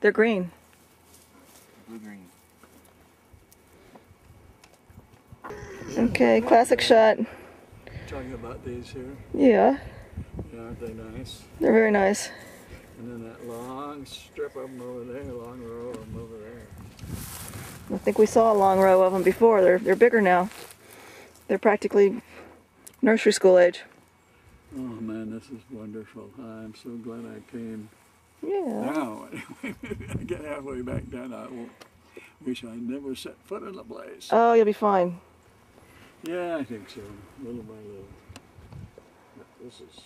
They're green. Blue green. Okay, classic shot. Talking about these here. Yeah, Yeah, aren't they nice? they're very nice. And then that long strip of them over there, long row of them over there. I think we saw a long row of them before. They're they're bigger now. They're practically nursery school age. Oh man, this is wonderful. I'm so glad I came. Yeah. Now, anyway, I get halfway back down, I will wish I never set foot in the place. Oh, you'll be fine. Yeah, I think so, little by little. But this is.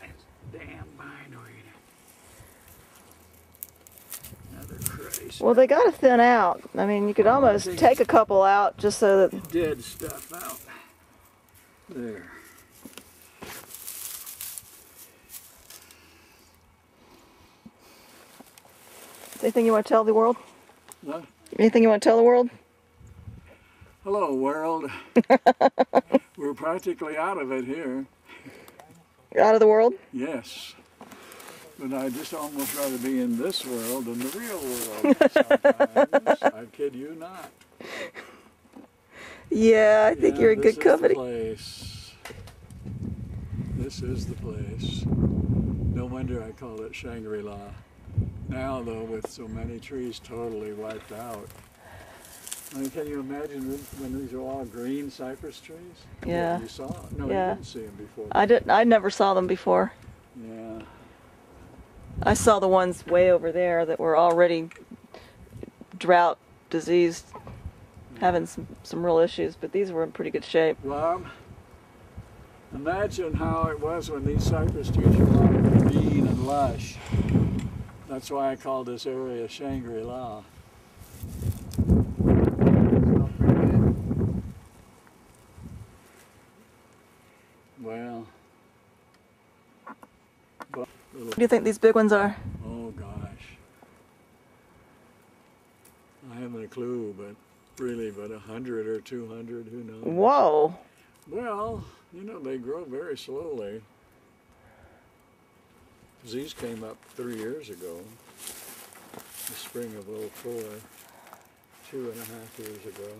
That's damn bindweed. Another crazy. Well, they got to thin out. I mean, you could oh, almost take a couple out just so that. dead stuff out. There. Anything you want to tell the world? Anything you want to tell the world? Hello, world. We're practically out of it here. You're Out of the world? Yes. But I just almost rather be in this world than the real world sometimes. I kid you not. Yeah, I think Yeah, you're in this good is company. The place. This is the place. No wonder I call it Shangri-La. Now, though, with so many trees totally wiped out. I mean, can you imagine when- these are all green cypress trees? Yeah. You saw? No, Yeah. you didn't see them before. I didn't. I never saw them before. yeah. I saw the ones way over there that were already drought diseased, having some, some real issues, but these were in pretty good shape. Rob, imagine how it was when these cypress trees were all green and lush. That's why I call this area Shangri-La. Well, What do you think these big ones are? oh gosh. I haven't a clue, but really, but a hundred or two hundred, who knows? Whoa! Well, you know, they grow very slowly. These came up three years ago, the spring of '04, two and a half years ago.